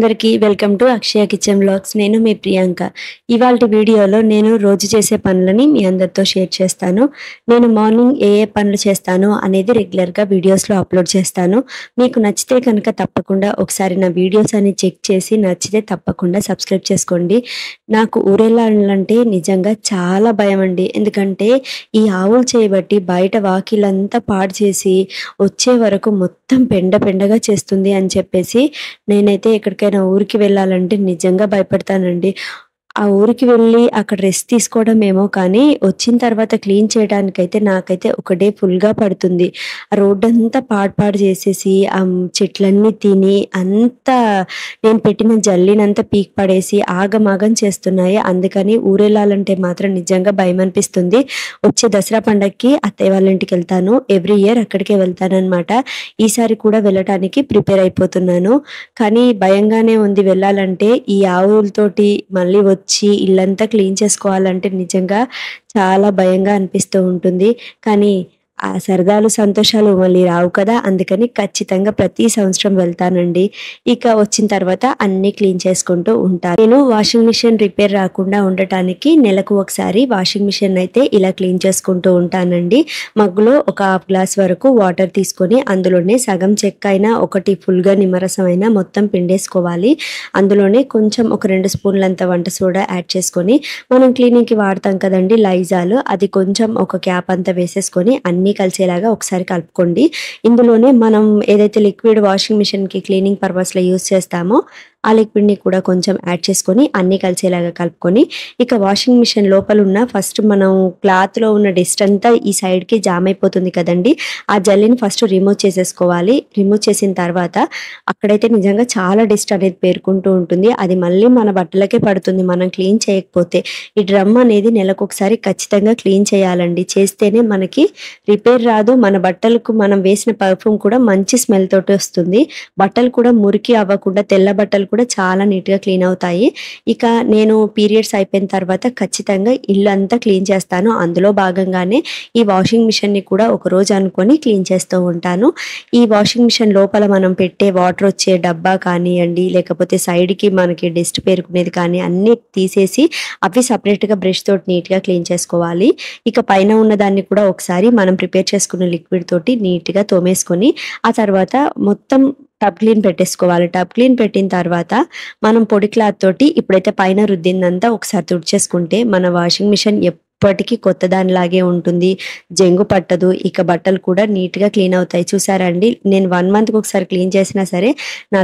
అందరికీ welcome to Akshaya kitchen blogs. నేను మీ ప్రియాంక. ఇవాళ వీడియోలో నేను రోజు చేసే పనులని మీ అందరితో షేర్ చేస్తాను. నేను మార్నింగ్ ఏ ఏ పనులు చేస్తాను అనేది రెగ్యులర్గా వీడియోస్లో అప్లోడ్ చేస్తాను. మీకు నచ్చితే కనుక తప్పకుండా ఒకసారి నా వీడియోస్ అని చెక్ చేసి నచ్చితే తప్పకుండా సబ్స్క్రైబ్ చేసుకోండి. నాకు ఊరెళ్ళాలంటే నిజంగా చాలా భయం అండి. ఎందుకంటే ఈ ఆవులు చేయబట్టి బయట వాకిలంతా పాడు చేసి వచ్చే వరకు మొత్తం పెండ పెండగా చేస్తుంది అని చెప్పేసి నేనైతే ఇక్కడికి ఎక్కడికైనా ఊరికి వెళ్ళాలంటే నిజంగా భయపడతానండి. ఆ ఊరికి వెళ్ళి అక్కడ రెస్ట్ తీసుకోవడం ఏమో కానీ వచ్చిన తర్వాత క్లీన్ చేయడానికైతే నాకైతే ఒక డే ఫుల్గా పడుతుంది. ఆ రోడ్ అంతా పాడు పాడు చేసేసి ఆ చెట్లన్నీ తిని అంతా నేను పెట్టిన జల్లినంతా పీక్ పడేసి ఆగమాగం చేస్తున్నాయి. అందుకని ఊరెళ్ళాలంటే మాత్రం నిజంగా భయం అనిపిస్తుంది. వచ్చే దసరా పండగకి అత్తయ్య వాళ్ళ ఇంటికి వెళ్తాను. ఎవ్రీ ఇయర్ అక్కడికే వెళ్తానమాట ఈసారి కూడా వెళ్ళటానికి ప్రిపేర్ అయిపోతున్నాను. కానీ భయంగానే ఉంది వెళ్ళాలంటే ఈ ఆవులతోటి మళ్ళీ వచ్చి ఇల్లంతా క్లీన్ చేసుకోవాలంటే నిజంగా చాలా భయంగా అనిపిస్తూ ఉంటుంది. కానీ ఆ సరదాలు సంతోషాలు మళ్ళీ రావు కదా. అందుకని ఖచ్చితంగా ప్రతి సంవత్సరం వెళ్తానండి. ఇక వచ్చిన తర్వాత అన్ని క్లీన్ చేసుకుంటూ ఉంటాను. నేను వాషింగ్ మిషన్ రిపేర్ రాకుండా ఉండటానికి నెలకు ఒకసారి వాషింగ్ మిషన్ అయితే ఇలా క్లీన్ చేసుకుంటూ ఉంటానండి. మగ్గులో ఒక హాఫ్ గ్లాస్ వరకు వాటర్ తీసుకొని అందులోనే సగం చెక్క అయినా ఒకటి ఫుల్గా నిమ్మరసం అయినా మొత్తం పిండేసుకోవాలి. అందులోనే కొంచెం ఒక రెండు స్పూన్లంత వంట సోడా యాడ్ చేసుకొని మనం క్లీనింగ్కి వాడతాం కదండి లైజాలు. అది కొంచెం ఒక క్యాప్ అంతా వేసేసుకొని అన్ని కలిసేలాగా ఒకసారి కలుపుకోండి. ఇందులోనే మనం ఏదైతే లిక్విడ్ వాషింగ్ మిషన్కి క్లీనింగ్ పర్పస్లో యూస్ చేస్తామో ఆ లిక్విడ్ని కూడా కొంచెం యాడ్ చేసుకొని అన్నీ కలిసేలాగా కలుపుకొని ఇక వాషింగ్ మిషన్ లోపల ఉన్న ఫస్ట్ మనం క్లాత్లో ఉన్న డస్ట్ అంతా ఈ సైడ్కి జామ్ అయిపోతుంది కదండి. ఆ జల్లిని ఫస్ట్ రిమూవ్ చేసేసుకోవాలి. రిమూవ్ చేసిన తర్వాత అక్కడైతే నిజంగా చాలా డస్ట్ అనేది పేర్కొంటూ ఉంటుంది. అది మళ్ళీ మన బట్టలకే పడుతుంది. మనం క్లీన్ చేయకపోతే ఈ డ్రమ్ అనేది నెలకు ఒకసారి ఖచ్చితంగా క్లీన్ చేయాలండి. చేస్తేనే మనకి రిపేర్ రాదు. మన బట్టలకు మనం వేసిన పర్ఫ్యూమ్ కూడా మంచి స్మెల్ తోటి వస్తుంది. బట్టలు కూడా మురికి అవ్వకుండా తెల్ల బట్టలు కూడా చాలా నీట్గా క్లీన్ అవుతాయి. ఇక నేను పీరియడ్స్ అయిపోయిన తర్వాత ఖచ్చితంగా ఇల్లు అంతా క్లీన్ చేస్తాను. అందులో భాగంగానే ఈ వాషింగ్ మిషన్ని కూడా ఒక రోజు అనుకొని క్లీన్ చేస్తూ ఉంటాను. ఈ వాషింగ్ మిషన్ లోపల మనం పెట్టే వాటర్ వచ్చే డబ్బా కానివ్వండి లేకపోతే సైడ్కి మనకి డస్ట్ పేరుకునేది కానీ అన్ని తీసేసి అవి సపరేట్గా బ్రష్ తోటి నీట్గా క్లీన్ చేసుకోవాలి. ఇక పైన ఉన్న దాన్ని కూడా ఒకసారి మనం ప్రిపేర్ చేసుకున్న లిక్విడ్ తోటి నీట్గా తోమేసుకొని ఆ తర్వాత మొత్తం టబ్ క్లీన్ పెట్టేసుకోవాలి. టబ్ క్లీన్ పెట్టిన తర్వాత మనం పొడి క్లాత్ తోటి ఇప్పుడైతే పైన రుద్దిందంతా ఒకసారి తుడిచేసుకుంటే మన వాషింగ్ మిషన్ ఎప్పటికీ కొత్త దానిలాగే ఉంటుంది. జంగు పట్టదు. ఇక బట్టలు కూడా నీట్గా క్లీన్ అవుతాయి. చూసారండి? నేను వన్ మంత్కి ఒకసారి క్లీన్ చేసినా సరే నా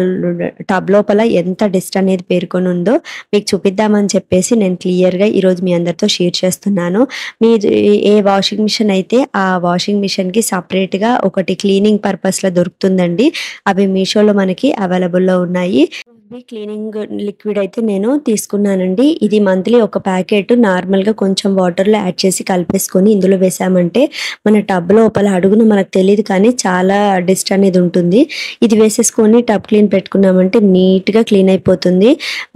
టబ్ లోపల ఎంత డస్ట్ అనేది పేర్కొని ఉందో మీకు చూపిద్దామని చెప్పేసి నేను క్లియర్గా ఈరోజు మీ అందరితో షేర్ చేస్తున్నాను. మీ ఏ వాషింగ్ మిషన్ అయితే ఆ వాషింగ్ మిషన్కి సపరేట్గా ఒకటి క్లీనింగ్ పర్పస్లో దొరుకుతుందండి. అవి మీషోలో మనకి అవైలబుల్లో ఉన్నాయి. ఉన్నాయి క్లీనింగ్ లిక్విడ్ అయితే నేను తీసుకున్నానండి. ఇది మంత్లీ ఒక ప్యాకెట్ నార్మల్గా కొంచెం వాటర్లో యాడ్ చేసి కలిపేసుకొని ఇందులో వేసామంటే మన టబ్ లోపల అడుగున మనకు తెలియదు కానీ చాలా డస్ట్ అనేది ఉంటుంది. ఇది వేసేసుకొని టబ్ క్లీన్ పెట్టుకున్నామంటే నీట్గా క్లీన్ అయిపోతుంది.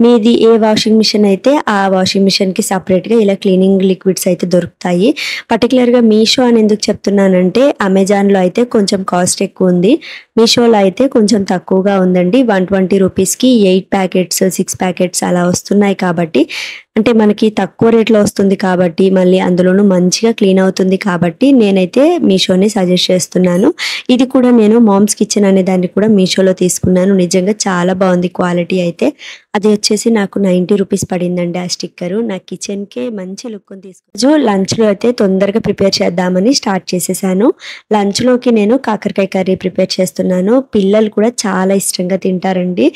మీది ఏ వాషింగ్ మిషన్ అయితే ఆ వాషింగ్ మిషన్కి సపరేట్గా ఇలా క్లీనింగ్ లిక్విడ్స్ అయితే దొరుకుతాయి. పర్టికులర్గా మీషో అని ఎందుకు చెప్తున్నానంటే అమెజాన్లో అయితే కొంచెం కాస్ట్ ఎక్కువ ఉంది. మీషోలో అయితే కొంచెం తక్కువగా ఉందండి. వన్ ట్వంటీ రూపీస్కి ఎయిట్ ప్యాకెట్స్ సిక్స్ ప్యాకెట్స్ అలా వస్తున్నాయి కాబట్టి అంటే మనకి తక్కువ రేట్లో వస్తుంది కాబట్టి మళ్ళీ అందులోనూ మంచిగా క్లీన్ అవుతుంది కాబట్టి నేనైతే మీషోని సజెస్ట్ చేస్తున్నాను. ఇది కూడా నేను మామ్స్ కిచెన్ అనే దాన్ని కూడా మీషోలో తీసుకున్నాను. నిజంగా చాలా బాగుంది క్వాలిటీ అయితే. అది వచ్చేసి నాకు నైంటీ రూపీస్ పడిందండి ఆ స్టిక్కరు నా కిచెన్కే మంచి లుక్ తీసుకు లంచ్లో అయితే తొందరగా ప్రిపేర్ చేద్దామని స్టార్ట్ చేసేసాను. లంచ్లోకి నేను కాకరకాయ కర్రీ ప్రిపేర్ చేస్తున్నాను. పిల్లలు కూడా చాలా ఇష్టంగా తింటారండి.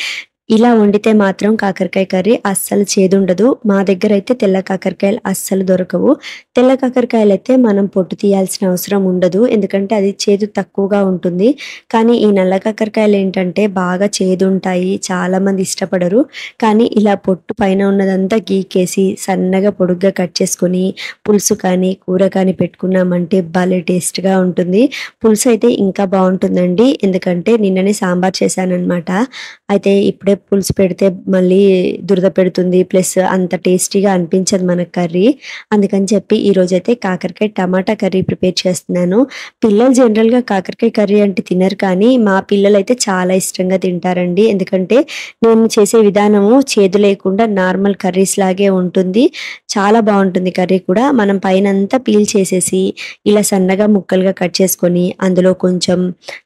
ఇలా వండితే మాత్రం కాకరకాయ కర్రీ అస్సలు చేదుండదు. మా దగ్గర అయితే తెల్ల కాకరకాయలు అస్సలు దొరకవు. తెల్ల కాకరకాయలు అయితే మనం పొట్టు తీయాల్సిన అవసరం ఉండదు. ఎందుకంటే అది చేదు తక్కువగా ఉంటుంది. కానీ ఈ నల్ల కాకరకాయలు ఏంటంటే బాగా చేదు ఉంటాయి చాలా మంది ఇష్టపడరు. కానీ ఇలా పొట్టు పైన ఉన్నదంతా గీకేసి సన్నగా పొడుగ్గా కట్ చేసుకొని పులుసు కానీ కూర కానీ పెట్టుకున్నామంటే భలే టేస్ట్గా ఉంటుంది. పులుసు అయితే ఇంకా బాగుంటుందండి. ఎందుకంటే నిన్ననే సాంబార్ చేశానమాట అయితే ఇప్పుడే పులుసు పెడితే మళ్ళీ దురద పెడుతుంది. ప్లస్ అంత టేస్టీగా అనిపించదు మనకు కర్రీ. అందుకని చెప్పి ఈరోజైతే కాకరకాయ టమాటా కర్రీ ప్రిపేర్ చేస్తున్నాను. పిల్లలు జనరల్‌గా కాకరకాయ కర్రీ అంటే తినరు కానీ, మా పిల్లలు అయితే చాలా ఇష్టంగా తింటారండి. ఎందుకంటే నేను చేసే విధానము చేదు లేకుండా నార్మల్ కర్రీస్ లాగే ఉంటుంది. చాలా బాగుంటుంది కర్రీ కూడా. మనం పైనంతా పీల్ చేసేసి, ఇలా సన్నగా ముక్కలుగా కట్ చేసుకొని, అందులో కొంచెం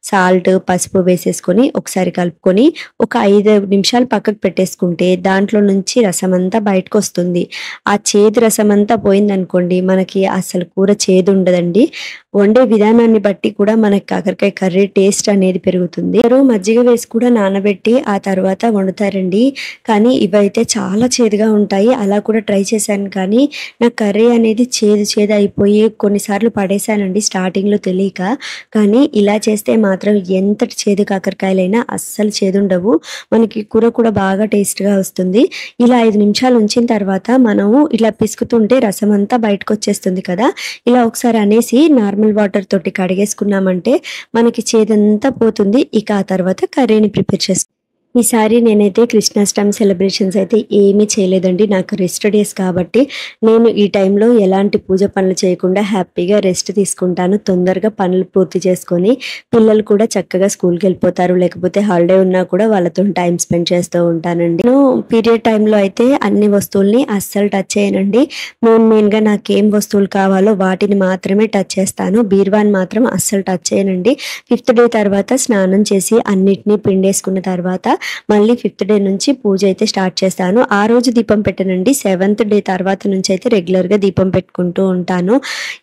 సాల్ట్, పసుపు వేసేసుకొని ఒకసారి కలుపుకొని, ఒక ఐదు నిమిషాలు పక్కకు పెట్టేసుకుంటే దాంట్లో నుంచి రసం అంతా బయటకు వస్తుంది ఆ చేదు రసం అంతా పోయిందనుకోండి, మనకి అసలు కూర చేదు ఉండదండి. వండే విధానాన్ని బట్టి కూడా మనకి కాకరకాయ కర్రీ టేస్ట్ అనేది పెరుగుతుంది. ఎవరో మజ్జిగ వేసి కూడా నానబెట్టి ఆ తర్వాత వండుతారండి. కానీ ఇవైతే చాలా చేదుగా ఉంటాయి. అలా కూడా ట్రై చేశాను కానీ, నా కర్రీ అనేది చేదు చేదు అయిపోయి కొన్నిసార్లు పడేసానండి స్టార్టింగ్‌లో తెలియక. కానీ ఇలా చేస్తే మాత్రం ఎంతటి చేదు కాకరకాయలైనా అస్సలు చేదుండవు. మనకి కూర కూడా బాగా టేస్ట్‌గా వస్తుంది. ఇలా ఐదు నిమిషాలు ఉంచిన తర్వాత మనము ఇలా పిసుకుతుంటే రసం అంతా బయటకొచ్చేస్తుంది కదా! ఇలా ఒకసారి అనేసి నార్మల్ వాటర్ తోటి కడిగేసుకున్నామంటే మనకి చేదంతా పోతుంది. ఇక ఆ తర్వాత కర్రీని ప్రిపేర్ చేసుకుంటాం ఈసారి నేనైతే కృష్ణాష్టమి సెలబ్రేషన్స్ అయితే ఏమీ చేయలేదండి. నాకు రెస్ట్ డేస్ కాబట్టి, నేను ఈ టైంలో ఎలాంటి పూజ పనులు చేయకుండా హ్యాపీగా రెస్ట్ తీసుకుంటాను. తొందరగా పనులు పూర్తి చేసుకొని, పిల్లలు కూడా చక్కగా స్కూల్కి వెళ్ళిపోతారు లేకపోతే హాలిడే ఉన్నా కూడా వాళ్ళతోని టైం స్పెండ్ చేస్తూ ఉంటానండి. నేను పీరియడ్ టైంలో అయితే అన్ని వస్తువుల్ని అస్సలు టచ్ చేయనండి. మెయిన్ మెయిన్‌గా నాకు ఏం వస్తువులు కావాలో వాటిని మాత్రమే టచ్ చేస్తాను. బీర్వాన్ మాత్రం అస్సలు టచ్ చేయనండి. ఫిఫ్త్ డే తర్వాత స్నానం చేసి అన్నిటిని పిండేసుకున్న తర్వాత, మళ్ళీ ఫిఫ్త్ డే నుంచి పూజ అయితే స్టార్ట్ చేస్తాను. ఆ రోజు దీపం పెట్టనండి. సెవెంత్ డే తర్వాత నుంచి అయితే రెగ్యులర్‌గా దీపం పెట్టుకుంటూ ఉంటాను.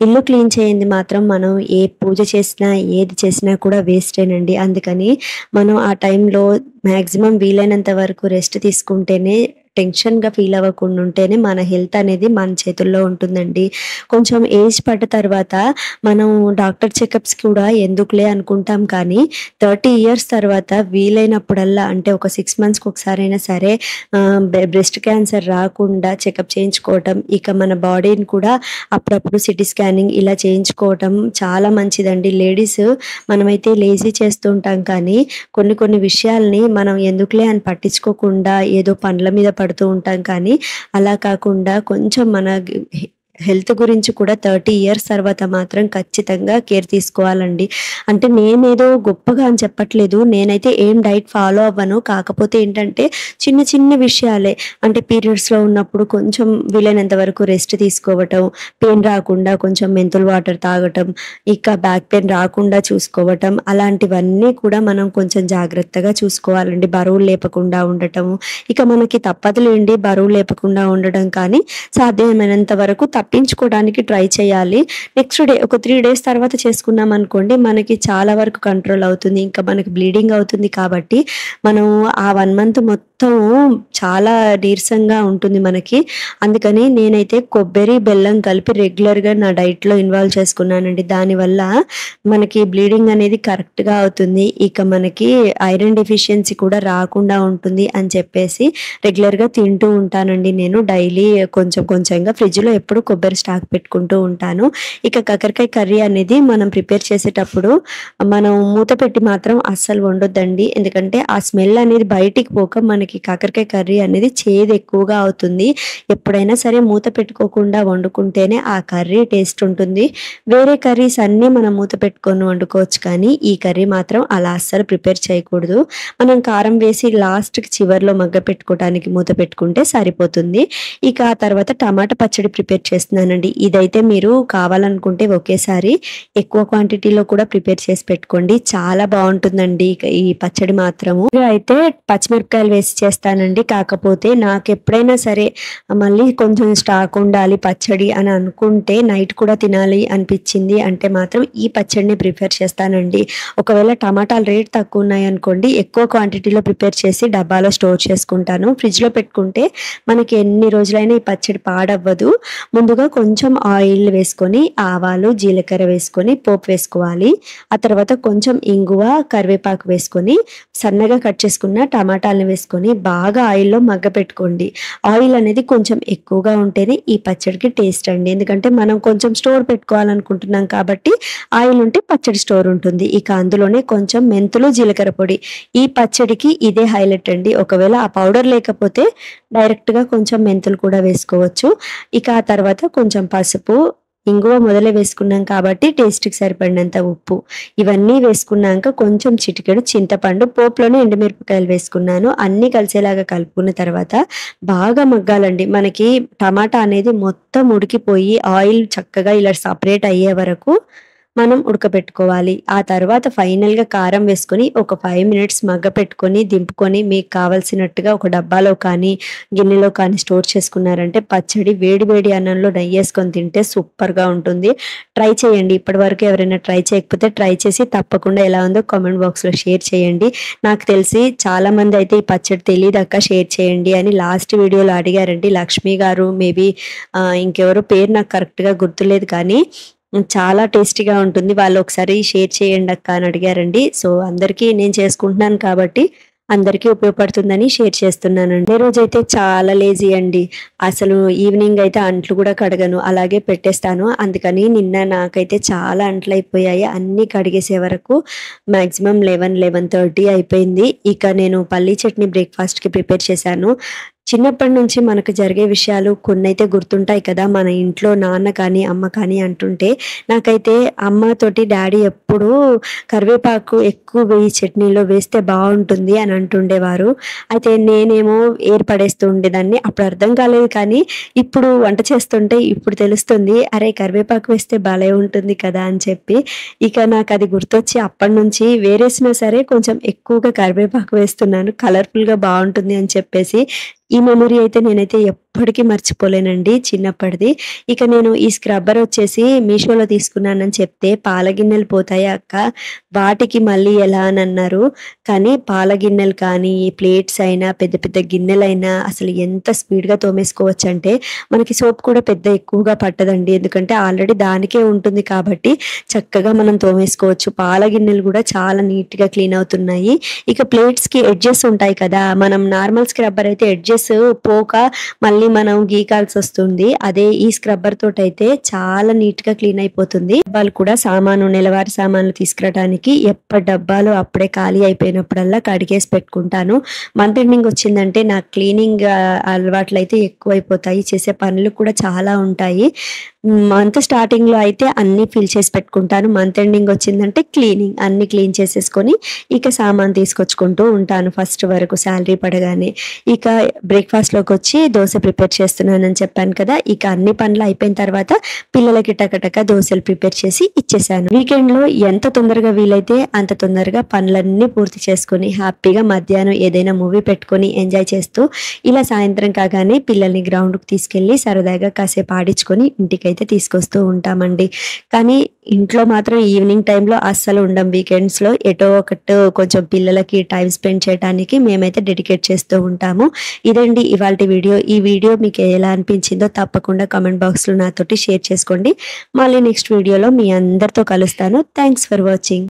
ఇల్లు క్లీన్ చేయింది మాత్రం మనం ఏ పూజ చేసినా, ఏది చేసినా కూడా వేస్టేనండి. అందుకని మనం ఆ టైంలో మాక్సిమం వీలైనంత వరకు రెస్ట్ తీసుకుంటేనే టెన్షన్‌గా ఫీల్ అవ్వకుండా ఉంటేనే మన హెల్త్ అనేది మన చేతుల్లో ఉంటుందండి. కొంచెం ఏజ్ పడ్డ తర్వాత మనం డాక్టర్ చెకప్స్ కూడా ఎందుకులే అనుకుంటాం కానీ, 30 ఇయర్స్ తర్వాత వీలైనప్పుడల్లా అంటే ఒక సిక్స్ మంత్స్‌కి ఒకసారైనా సరే బ్రెస్ట్ క్యాన్సర్ రాకుండా చెకప్ చేయించుకోవటం, ఇక మన బాడీని కూడా అప్పుడప్పుడు సిటీ స్కానింగ్ ఇలా చేయించుకోవటం చాలా మంచిదండి. లేడీస్ మనమైతే లేజీ చేస్తుంటాం కానీ, కొన్ని కొన్ని విషయాల్ని మనం ఎందుకులే అని పట్టించుకోకుండా ఏదో పనుల మీద పడుతూ ఉంటాం కానీ, అలా కాకుండా కొంచెం మన హెల్త్ గురించి కూడా 30 ఇయర్స్ తర్వాత మాత్రం ఖచ్చితంగా కేర్ తీసుకోవాలండి. అంటే నేనేదో గొప్పగా అని చెప్పట్లేదు. నేనైతే ఏం డైట్ ఫాలో అవ్వను. కాకపోతే ఏంటంటే చిన్న చిన్న విషయాలే అంటే పీరియడ్స్‌లో ఉన్నప్పుడు కొంచెం వీలైనంత వరకు రెస్ట్ తీసుకోవటం, పెయిన్ రాకుండా కొంచెం మెంతుల్ వాటర్ తాగటం, ఇక బ్యాక్ పెయిన్ రాకుండా చూసుకోవటం, అలాంటివన్నీ కూడా మనం కొంచెం జాగ్రత్తగా చూసుకోవాలండి. బరువులు లేపకుండా ఉండటము. ఇక మనకి తప్పదులేండి బరువు లేపకుండా ఉండడం కానీ, సాధ్యమైనంత వరకు పట్టించుకోవడానికి ట్రై చేయాలి. నెక్స్ట్ డే ఒక త్రీ డేస్ తర్వాత చేసుకున్నామనుకోండి, మనకి చాలా వరకు కంట్రోల్ అవుతుంది. ఇంకా మనకి బ్లీడింగ్ అవుతుంది కాబట్టి, మనం ఆ వన్ మంత్ మొత్తం చాలా నీరసంగా ఉంటుంది మనకి. అందుకని నేనైతే కొబ్బరి, బెల్లం కలిపి రెగ్యులర్‌గా నా డైట్‌లో ఇన్వాల్వ్ చేసుకున్నానండి. దానివల్ల మనకి బ్లీడింగ్ అనేది కరెక్ట్‌గా అవుతుంది. ఇక మనకి ఐరన్ డెఫిషియన్సీ కూడా రాకుండా ఉంటుంది అని చెప్పేసి రెగ్యులర్‌గా తింటూ ఉంటానండి నేను. డైలీ కొంచెం కొంచెంగా ఫ్రిడ్జ్‌లో ఎప్పుడు కొబ్బరి స్టాక్ పెట్టుకుంటూ ఉంటాను. ఇక కాకరకాయ కర్రీ అనేది మనం ప్రిపేర్ చేసేటప్పుడు మనం మూత పెట్టి మాత్రం అస్సలు వండొద్దండి. ఎందుకంటే ఆ స్మెల్ అనేది బయటికి పోక మనకి కాకరకాయ కర్రీ అనేది చేదు ఎక్కువగా అవుతుంది. ఎప్పుడైనా సరే మూత పెట్టుకోకుండా వండుకుంటేనే ఆ కర్రీ టేస్ట్ ఉంటుంది. వేరే కర్రీస్ అన్నీ మనం మూత పెట్టుకొని వండుకోవచ్చు కానీ, ఈ కర్రీ మాత్రం అలా అస్సలు ప్రిపేర్ చేయకూడదు. మనం కారం వేసి లాస్ట్‌కి చివర్లో మగ్గపెట్టుకోవటానికి మూత పెట్టుకుంటే సరిపోతుంది. ఇక ఆ తర్వాత టమాటా పచ్చడి ప్రిపేర్ చేస్తాం చేస్తున్నానండి. ఇదైతే మీరు కావాలనుకుంటే ఒకేసారి ఎక్కువ క్వాంటిటీలో కూడా ప్రిపేర్ చేసి పెట్టుకోండి. చాలా బాగుంటుందండి ఈ పచ్చడి మాత్రము. అయితే పచ్చిమిరపకాయలు వేసి చేస్తానండి. కాకపోతే నాకు ఎప్పుడైనా సరే మళ్ళీ కొంచెం స్టాక్ ఉండాలి పచ్చడి అని అనుకుంటే, నైట్ కూడా తినాలి అనిపించింది అంటే మాత్రం ఈ పచ్చడిని ప్రిపేర్ చేస్తానండి. ఒకవేళ టమాటాలు రేట్ తక్కువ ఉన్నాయి అనుకోండి ఎక్కువ క్వాంటిటీలో ప్రిపేర్ చేసి డబ్బాలో స్టోర్ చేసుకుంటాను. ఫ్రిడ్జ్‌లో పెట్టుకుంటే మనకి ఎన్ని రోజులైనా ఈ పచ్చడి పాడవ్వదు. ముందుగా ముందుగా కొంచెం ఆయిల్ వేసుకొని ఆవాలు జీలకర్ర వేసుకొని పోపు వేసుకోవాలి. ఆ తర్వాత కొంచెం ఇంగువ కరివేపాకు వేసుకొని సన్నగా కట్ చేసుకున్న టమాటాలను వేసుకొని బాగా ఆయిల్లో మగ్గ పెట్టుకోండి ఆయిల్ అనేది కొంచెం ఎక్కువగా ఉంటేనే ఈ పచ్చడికి టేస్ట్ అండి. ఎందుకంటే మనం కొంచెం స్టోర్ పెట్టుకోవాలనుకుంటున్నాం కాబట్టి ఆయిల్ ఉంటే పచ్చడి స్టోర్ ఉంటుంది. ఇక అందులోనే కొంచెం మెంతులు జీలకర్ర పొడి. ఈ పచ్చడికి ఇదే హైలైట్ అండి. ఒకవేళ ఆ పౌడర్ లేకపోతే డైరెక్ట్గా కొంచెం మెంతులు కూడా వేసుకోవచ్చు. ఇక ఆ తర్వాత కొంచెం పసుపు ఇంగువ మొదలు వేసుకున్నాం కాబట్టి టేస్ట్కి సరిపడినంత ఉప్పు. ఇవన్నీ వేసుకున్నాక కొంచెం చిటికెడు చింతపండు పోపులోనే ఎండుమిరపకాయలు వేసుకున్నాను. అన్నీ కలిసేలాగా కలుపుకున్న తర్వాత బాగా మగ్గాలండి. మనకి టమాటా అనేది మొత్తం ఉడికిపోయి ఆయిల్ చక్కగా ఇలా సపరేట్ అయ్యే వరకు మనం ఉడకబెట్టుకోవాలి. ఆ తర్వాత ఫైనల్గా కారం వేసుకొని ఒక ఫైవ్ మినిట్స్ మగ్గ పెట్టుకొని దింపుకొని మీకు కావాల్సినట్టుగా ఒక డబ్బాలో కానీ గిన్నెలో కానీ స్టోర్ చేసుకున్నారంటే పచ్చడి వేడి వేడి అన్నంలో నెయ్యి వేసుకొని తింటే సూపర్గా ఉంటుంది. ట్రై చేయండి. ఇప్పటి వరకు ఎవరైనా ట్రై చేయకపోతే ట్రై చేసి తప్పకుండా ఎలా ఉందో కామెంట్ బాక్స్లో షేర్ చేయండి. నాకు తెలిసి చాలా మంది అయితే ఈ పచ్చడి తెలియదాకా షేర్ చేయండి అని లాస్ట్ వీడియోలో అడిగారండి లక్ష్మి గారు. మేబీ ఇంకెవరో పేరు నాకు కరెక్ట్గా గుర్తులేదు కానీ చాలా టేస్టీగా ఉంటుంది. వాళ్ళు ఒకసారి షేర్ చేయండి అక్క అని అడిగారండి. సో అందరికీ నేను చేసుకుంటున్నాను కాబట్టి అందరికీ ఉపయోగపడుతుందని షేర్ చేస్తున్నానండి. రోజైతే చాలా లేజీ అండి. అసలు ఈవినింగ్ అయితే అంట్లు కూడా కడగను. అలాగే పెట్టేస్తాను. అందుకని నిన్న నాకైతే చాలా అంట్లు అయిపోయాయి. అన్నీ కడిగేసే వరకు మ్యాక్సిమం లెవెన్ లెవెన్ థర్టీ అయిపోయింది. ఇక నేను పల్లీ చట్నీ బ్రేక్ఫాస్ట్కి ప్రిపేర్ చేశాను. చిన్నప్పటి నుంచి మనకు జరిగే విషయాలు కొన్ని అయితే గుర్తుంటాయి కదా. మన ఇంట్లో నాన్న కానీ అమ్మ కానీ అంటుంటే నాకైతే అమ్మ తోటి డాడీ ఎప్పుడూ కరివేపాకు ఎక్కువ వేయి చట్నీలో వేస్తే బాగుంటుంది అని అంటుండేవారు. అయితే నేనేమో ఏర్పడేస్తూ ఉండేదాన్ని. అప్పుడు అర్థం కాలేదు కానీ ఇప్పుడు వంట చేస్తుంటే ఇప్పుడు తెలుస్తుంది అరే కరివేపాకు వేస్తే భలే ఉంటుంది కదా అని చెప్పి. ఇక నాకు అది గుర్తొచ్చి అప్పటి నుంచి వేరేసినా సరే కొంచెం ఎక్కువగా కరివేపాకు వేస్తున్నాను. కలర్ఫుల్గా బాగుంటుంది అని చెప్పేసి ఈ మెమొరీ అయితే నేనైతే ఎప్పటికీ మర్చిపోలేనండి చిన్నప్పటిది. ఇక నేను ఈ స్క్రబ్బర్ వచ్చేసి మీషోలో తీసుకున్నానని చెప్తే పాల గిన్నెలు పోతాయి అక్క? వాటికి మళ్ళీ ఎలా అని అన్నారు. కానీ పాల గిన్నెలు కానీ ప్లేట్స్ అయినా పెద్ద పెద్ద గిన్నెలైనా అసలు ఎంత స్పీడ్గా తోమేసుకోవచ్చు అంటే మనకి సోప్ కూడా పెద్ద ఎక్కువగా పట్టదండి. ఎందుకంటే ఆల్రెడీ దానికే ఉంటుంది కాబట్టి చక్కగా మనం తోమేసుకోవచ్చు. పాల గిన్నెలు కూడా చాలా నీట్గా క్లీన్ అవుతున్నాయి. ఇక ప్లేట్స్కి ఎడ్జెస్ ఉంటాయి కదా మనం నార్మల్ స్క్రబ్బర్ అయితే ఎడ్జెస్ పోక మళ్ళీ మనం గీకాల్సి వస్తుంది. అదే ఈ స్క్రబ్బర్ తోటి అయితే చాలా నీట్గా క్లీన్ అయిపోతుంది. డబ్బాలు కూడా సామాను నెలవారి సామాన్లు తీసుకురావడానికి ఎప్పటి డబ్బాలు అప్పుడే ఖాళీ అయిపోయినప్పుడల్లా కడిగేసి పెట్టుకుంటాను. మంత్ ఎండింగ్ వచ్చిందంటే నాకు క్లీనింగ్ అలవాట్లు అయితే ఎక్కువ అయిపోతాయి చేసే పనులు కూడా చాలా ఉంటాయి. మంత్ స్టార్టింగ్లో అయితే అన్ని ఫిల్ చేసి పెట్టుకుంటాను. మంత్ ఎండింగ్ వచ్చిందంటే క్లీనింగ్ అన్ని క్లీన్ చేసేసుకొని ఇక సామాన్ తీసుకొచ్చుకుంటూ ఉంటాను ఫస్ట్ వరకు శాలరీ పడగానే. ఇక బ్రేక్ఫాస్ట్లోకి వచ్చి దోశ ప్రిపేర్ చేస్తున్నానని చెప్పాను కదా ఇక అన్ని పనులు అయిపోయిన తర్వాత పిల్లలకి టకటక దోశలు ప్రిపేర్ చేసి ఇచ్చేసాను. వీకెండ్లో ఎంత తొందరగా వీలైతే అంత తొందరగా పనులన్నీ పూర్తి చేసుకొని హ్యాపీగా మధ్యాహ్నం ఏదైనా మూవీ పెట్టుకొని ఎంజాయ్ చేస్తూ ఇలా సాయంత్రం కాగానే పిల్లల్ని గ్రౌండ్కి తీసుకెళ్ళి సరదాగా కాసేపు ఆడించుకొని ఇంటికి అయితే తీసుకొస్తూ ఉంటామండి. కానీ ఇంట్లో మాత్రం ఈవినింగ్ టైంలో అస్సలు ఉండం వీకెండ్స్లో ఎటో ఒకటి కొంచెం పిల్లలకి టైం స్పెండ్ చేయడానికి మేమైతే డెడికేట్ చేస్తూ ఉంటాము. ఇదండి ఇవాళ వీడియో. ఈ వీడియో మీకు ఎలా అనిపించిందో తప్పకుండా కామెంట్ బాక్స్లో నాతోటి షేర్ చేసుకోండి. మళ్ళీ నెక్స్ట్ వీడియోలో మీ అందరితో కలుస్తాను. Thanks for watching.